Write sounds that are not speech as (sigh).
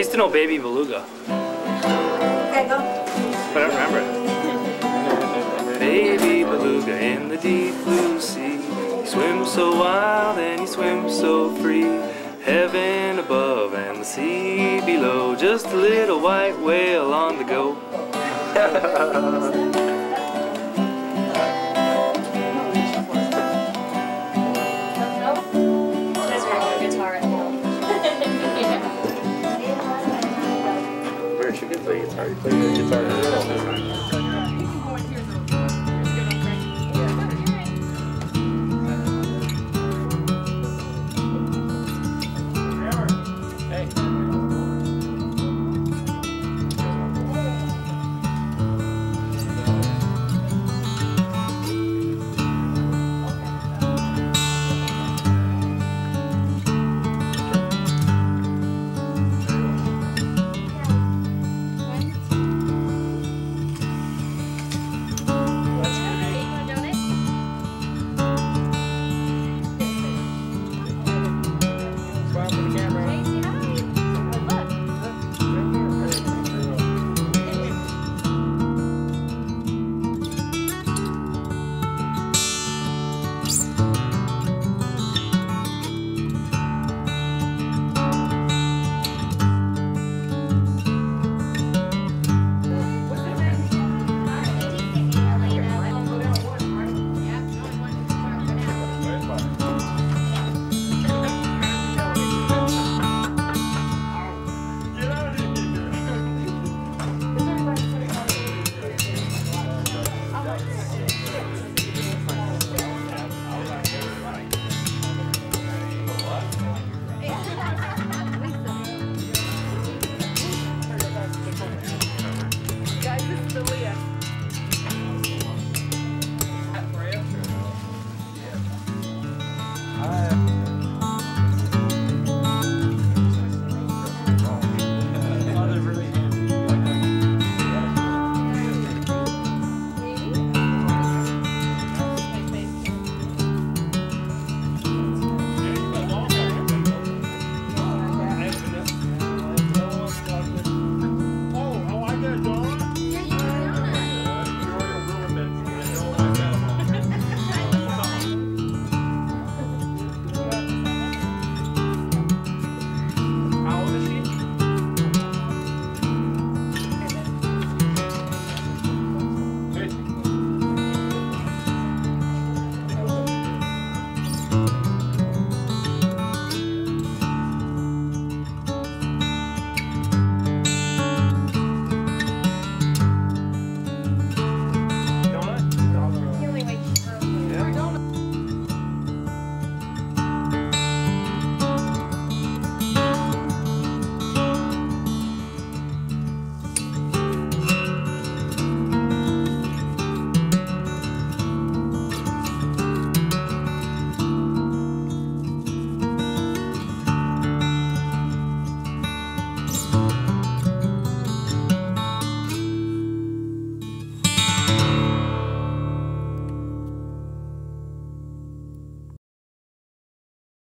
used to know Baby Beluga. Okay, go. But I don't remember it. Baby beluga in the deep blue sea. He swims so wild and he swims so free. Heaven above and the sea below. Just a little white whale on the go. (laughs) 取り抜けたいよ。